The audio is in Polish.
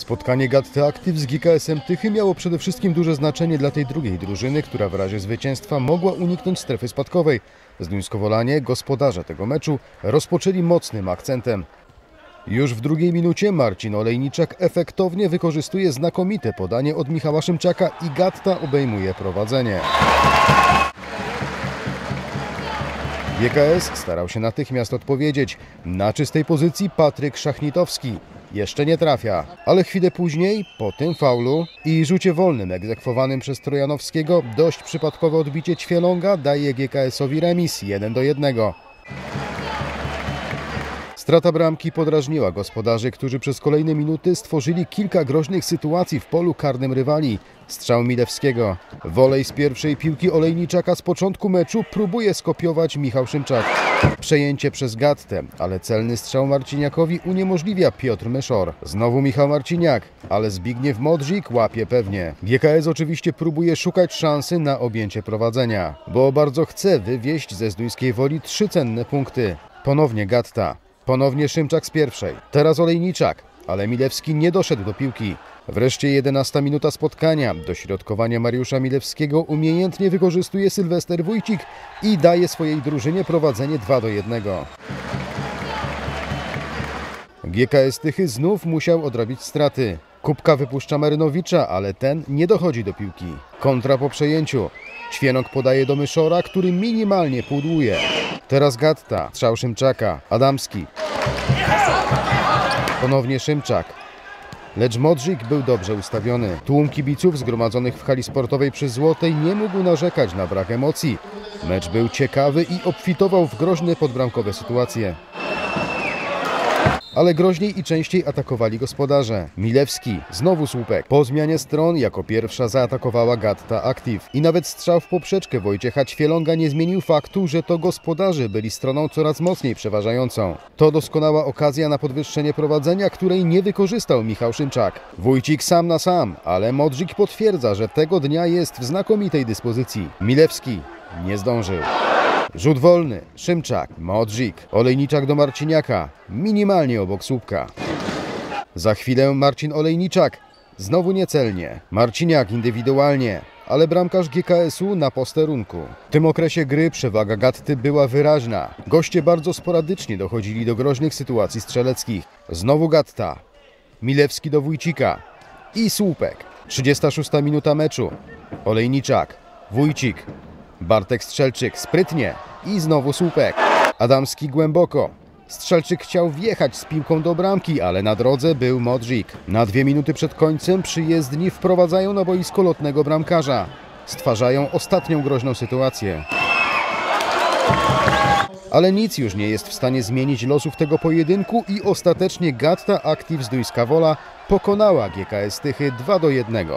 Spotkanie Gatta Active z GKS-em Tychy miało przede wszystkim duże znaczenie dla tej drugiej drużyny, która w razie zwycięstwa mogła uniknąć strefy spadkowej. Zduńskowolanie, gospodarze tego meczu, rozpoczęli mocnym akcentem. Już w drugiej minucie Marcin Olejniczak efektownie wykorzystuje znakomite podanie od Michała Szymczaka i Gatta obejmuje prowadzenie. GKS starał się natychmiast odpowiedzieć. Na czystej pozycji Patryk Szachnitowski. Jeszcze nie trafia, ale chwilę później, po tym faulu i rzucie wolnym egzekwowanym przez Trojanowskiego, dość przypadkowe odbicie Ćwielonga daje GKS-owi remis 1 do 1. Strata bramki podrażniła gospodarzy, którzy przez kolejne minuty stworzyli kilka groźnych sytuacji w polu karnym rywali. Strzał Milewskiego. Wolej z pierwszej piłki Olejniczaka z początku meczu próbuje skopiować Michał Szymczak. Przejęcie przez Gattę, ale celny strzał Marciniakowi uniemożliwia Piotr Myszor. Znowu Michał Marciniak, ale Zbigniew Modrzik łapie pewnie. GKS oczywiście próbuje szukać szansy na objęcie prowadzenia, bo bardzo chce wywieźć ze Zduńskiej Woli trzy cenne punkty. Ponownie Gatta. Ponownie Szymczak z pierwszej. Teraz Olejniczak, ale Milewski nie doszedł do piłki. Wreszcie 11 minuta spotkania. Dośrodkowania Mariusza Milewskiego umiejętnie wykorzystuje Sylwester Wójcik i daje swojej drużynie prowadzenie 2 do 1. GKS Tychy znów musiał odrobić straty. Kubka wypuszcza Marynowicza, ale ten nie dochodzi do piłki. Kontra po przejęciu. Ćwienok podaje do Myszora, który minimalnie pudłuje. Teraz Gatta, strzał Szymczaka, Adamski. Ponownie Szymczak. Lecz Modrzik był dobrze ustawiony. Tłum kibiców zgromadzonych w hali sportowej przy Złotej nie mógł narzekać na brak emocji. Mecz był ciekawy i obfitował w groźne podbramkowe sytuacje. Ale groźniej i częściej atakowali gospodarze. Milewski, znowu słupek. Po zmianie stron jako pierwsza zaatakowała Gatta Active. I nawet strzał w poprzeczkę Wojciecha Ćwielonga nie zmienił faktu, że to gospodarze byli stroną coraz mocniej przeważającą. To doskonała okazja na podwyższenie prowadzenia, której nie wykorzystał Michał Szymczak. Wójcik sam na sam, ale Modrzik potwierdza, że tego dnia jest w znakomitej dyspozycji. Milewski nie zdążył. Rzut wolny, Szymczak, Modrzik, Olejniczak do Marciniaka, minimalnie obok słupka. Za chwilę Marcin Olejniczak, znowu niecelnie, Marciniak indywidualnie, ale bramkarz GKS-u na posterunku. W tym okresie gry przewaga Gatty była wyraźna. Goście bardzo sporadycznie dochodzili do groźnych sytuacji strzeleckich. Znowu Gatta, Milewski do Wójcika i słupek. 36 minuta meczu. Olejniczak, Wójcik, Bartek Strzelczyk sprytnie i znowu słupek. Adamski głęboko. Strzelczyk chciał wjechać z piłką do bramki, ale na drodze był Modrzik. Na dwie minuty przed końcem przyjezdni wprowadzają na boisko lotnego bramkarza. Stwarzają ostatnią groźną sytuację. Ale nic już nie jest w stanie zmienić losów tego pojedynku i ostatecznie Gatta Active z Duńska Wola pokonała GKS Tychy 2 do 1.